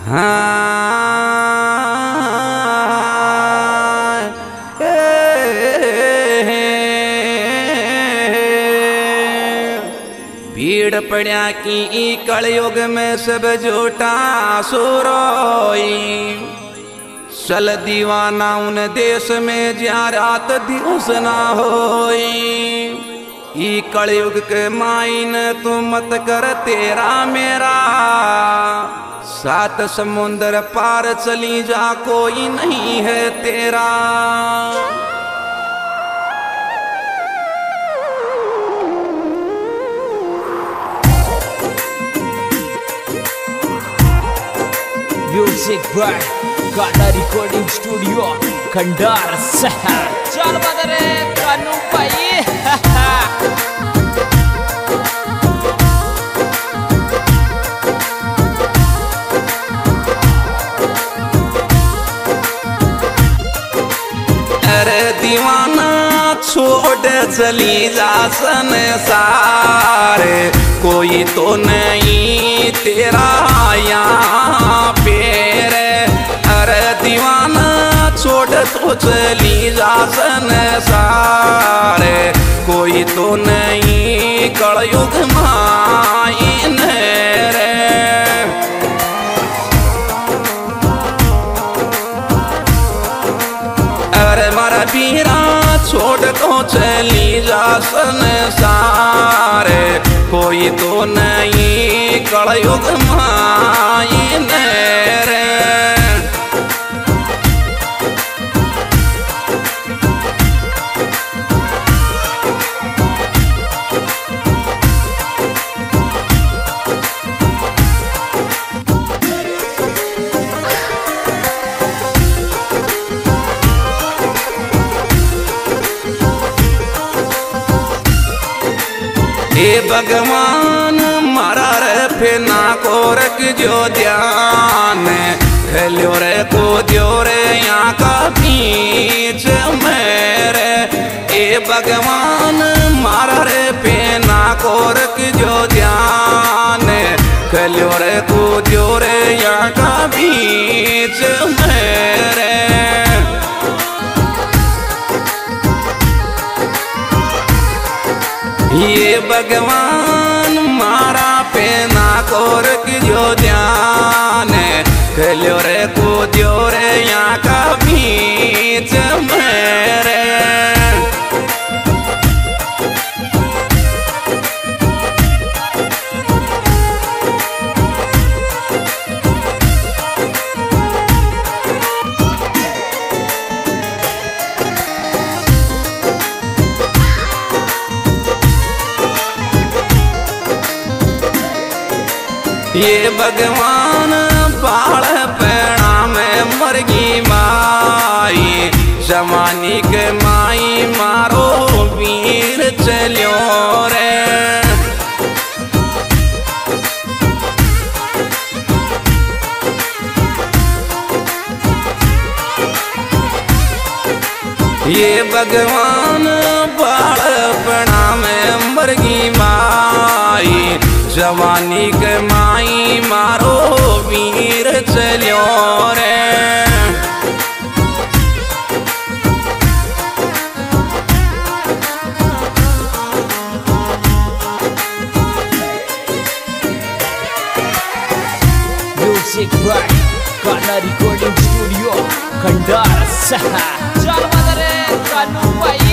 हाँ, भीड़ पड़ा की कलयुग में सब झूठा सुरोई। चल दीवाना उन देश में ज्या रात दिवस ना होई। ई कलयुग के माइन तू मत कर तेरा मेरा। सात समुंदर पार चली जा कोई नहीं है तेरा। म्यूज़िक बाय गाना रिकॉर्डिंग स्टूडियो खंडार शहर चल बदरे। चली जा सारे। कोई तो नहीं तेरा यहाँ पेर अरे दीवाना, छोड़ तो चली जा सारे। कोई तो नहीं कलयुग चली सारे कोई तो नहीं कलयुग माई रे हे भगवान, मारा रे फेना को रख जो ध्यान। खेलो रे को दियो रे, यहाँ का बीच मेरे। हे भगवान, मारा रे फेना को रख जो ध्यान। खेलो रे को दियो रे, यहाँ का बीच मेरे। भगवान ये भगवान बाल पेड़ा में मरगी माई। जमानी के माई मारो वीर चलो रे। ये भगवान बाल पेड़ा में मरगी माई। जवानी के माई मारो वीर चलो रे। Music by recording studio Khandar चल कानू भाई।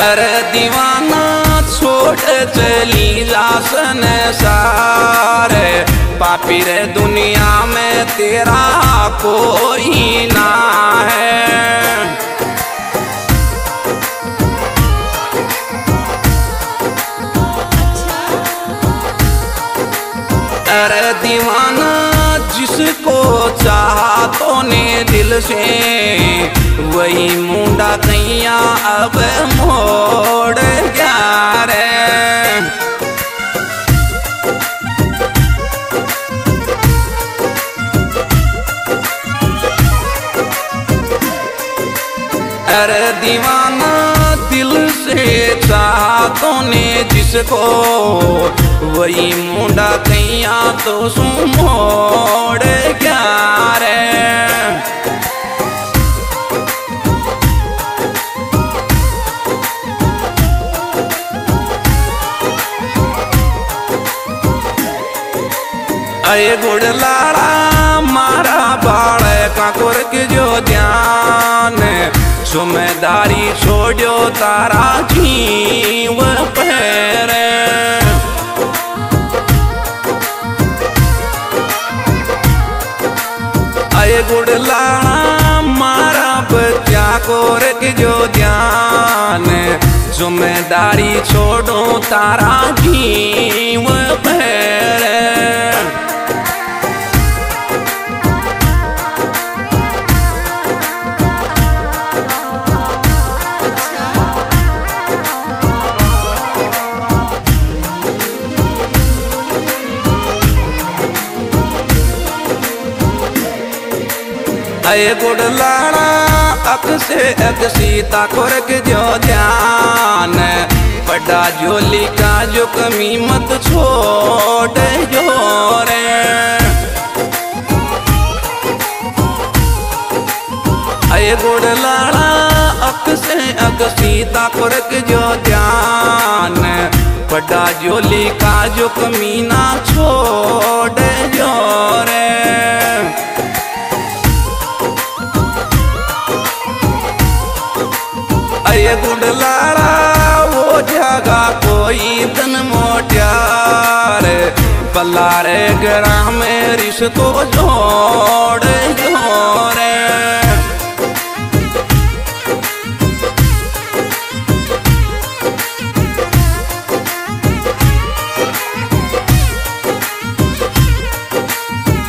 अरे दीवाना छोड़ चली जा संसार पापी रे दुनिया में तेरा कोई ना है। अरे दीवाना जिसको चाहा तो ने दिल से, वही मुंडा कैया अब मोड़ गया रे। अरे दीवाना दिल से चाहा तूने जिसको, वही मुंडा कैया तो सू मोड़ छोड़ो तारा जीव पैर अये गुड़ लाड़ा मारा बच्चा को रख जो ध्यान। ज़िम्मेदारी छोड़ो, तारा जीव पैर अये गुड़ लाड़ा अक से अक सीता खुरक जो ध्यान बड़ा जोली का जो कमी मत छोड़ जो रे। अये गुड़ लाड़ा अक से अक सीता खुरक जो ध्यान बड़ा जोली का जो कमी ना छोड़ जो रे। अये गुंडलाड़ा वो जगा कोई तन मोट्यार। पल्लारे ग्राम में रिश्तो जोड़ जोरे।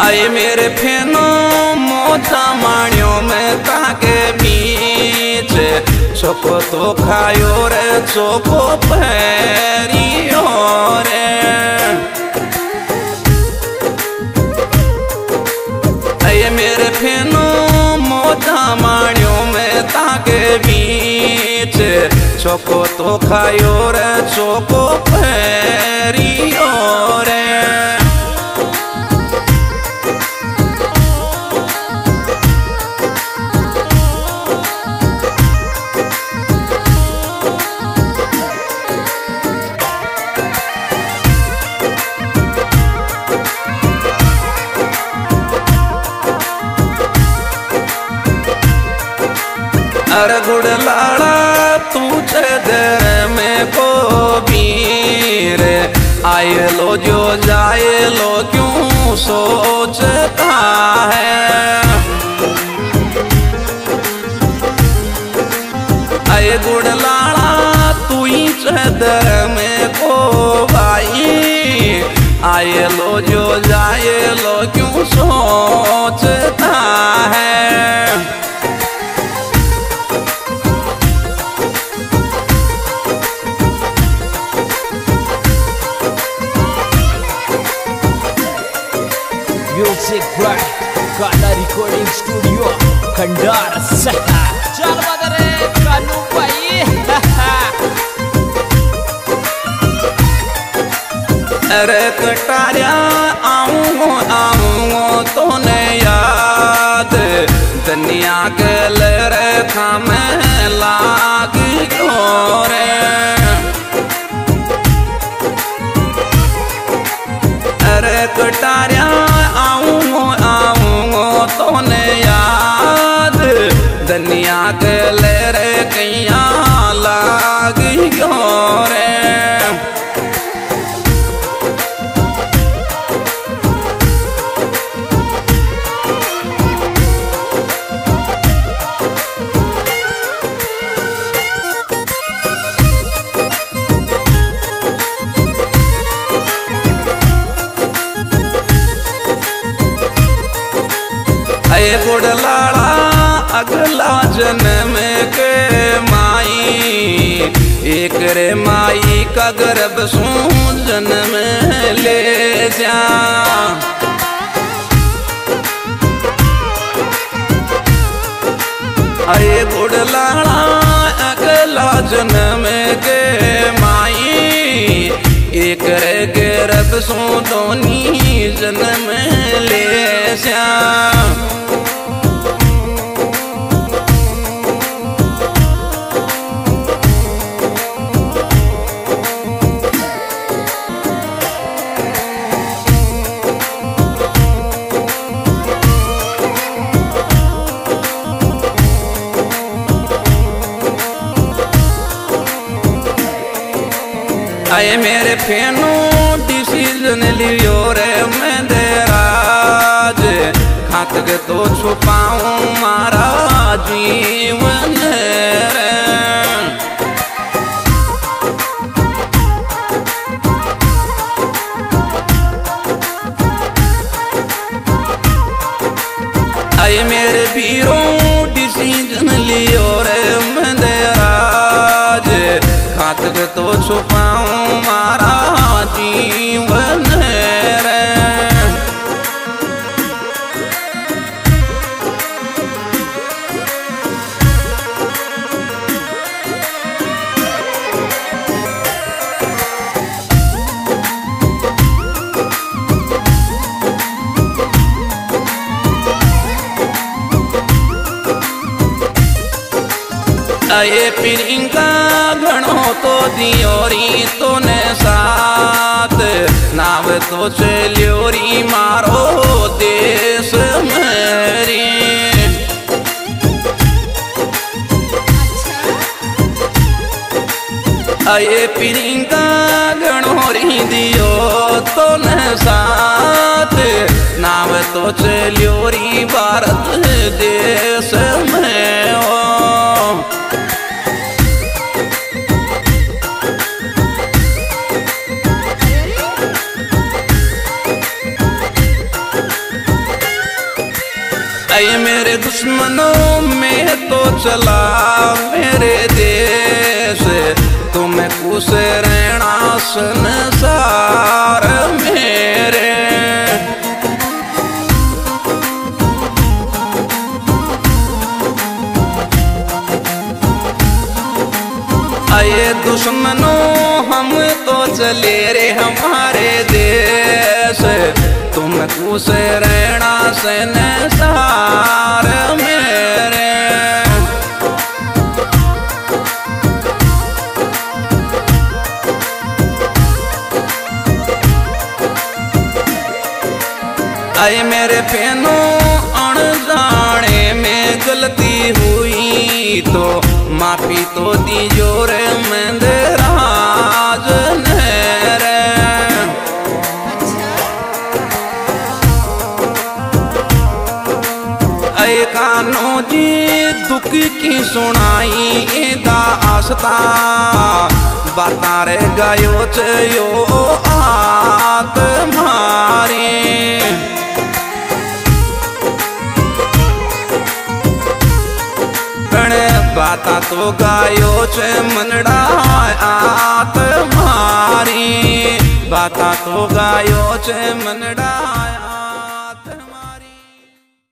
आए मेरे फेनो, मोजा माणियों में ताके चोको तो खायो रे चोको पैरियो रे। आए मेरे फेनो मोजा माणियों में ताके बीच। चोको तो खायो रे चोको पैरियो रे। अरे गुड़ लाड़ा, तू चदर में को वीर आए लो, जो जाए लो, क्यों सोचता है? आए गुड़ लाड़ा, तू ही चदर में को भाई। आए लो, जो जाए लो, क्यों सोचता music by Kala recording studio Khandar चल बदरे कानू भाई। अरे कटारिया आऊँ आऊँ तो ने याद दुनिया के लरे था मैं एक रे माई का गर्भ सू जन्म ले जा। अरे गुड़लाड़ा अगला जन्म के माई। एक रे गर्भ सू दोनी जन्म ले जा। तो छुपाऊं दियोरी तो ने साथ। नाव तो चलियोरी मारो देश मेरी। आए पिरिंका घणोरी दियो तो ने साथ। नाव तो चलियोरी भारत देश चला मेरे देश तुम कुछ रहना संसार मेरे। आए दुश्मनों, हम तो चले रे हमारे देश। तुम कुछ रहना सन सार मेरे। आए मेरे पेनो अणजाने में गलती हुई तो माफ़ी तो दी ज़ोर में कानो जी दुख की सुनाई एदा आस्था बाता रे गायो चयो आत बाता तो गायो छे मनड़ा आत मारी बाता तो गायो छे मनड़ा